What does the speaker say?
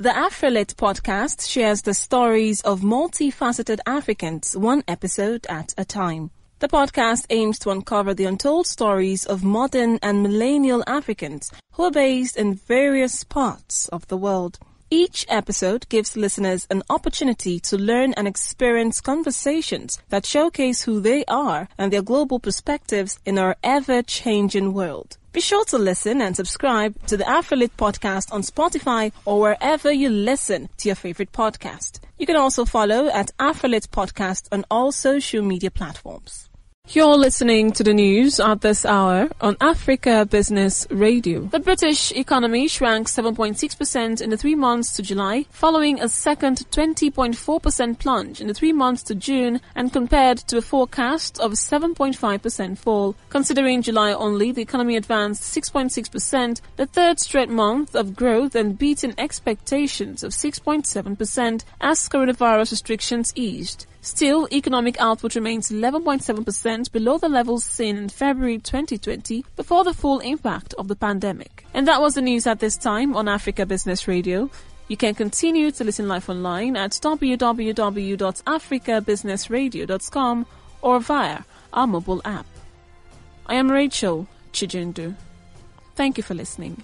The Afrolit podcast shares the stories of multifaceted Africans, one episode at a time. The podcast aims to uncover the untold stories of modern and millennial Africans who are based in various parts of the world. Each episode gives listeners an opportunity to learn and experience conversations that showcase who they are and their global perspectives in our ever-changing world. Be sure to listen and subscribe to the Afrolit podcast on Spotify or wherever you listen to your favorite podcast. You can also follow at Afrolit Podcast on all social media platforms. You're listening to the news at this hour on Africa Business Radio. The British economy shrank 7.6% in the three months to July, following a second 20.4% plunge in the three months to June and compared to a forecast of 7.5% fall. Considering July only, the economy advanced 6.6%, the third straight month of growth and beating expectations of 6.7% as coronavirus restrictions eased. Still, economic output remains 11.7% below the levels seen in February 2020 before the full impact of the pandemic. And that was the news at this time on Africa Business Radio. You can continue to listen live online at www.africabusinessradio.com or via our mobile app. I am Rachel Chijundu. Thank you for listening.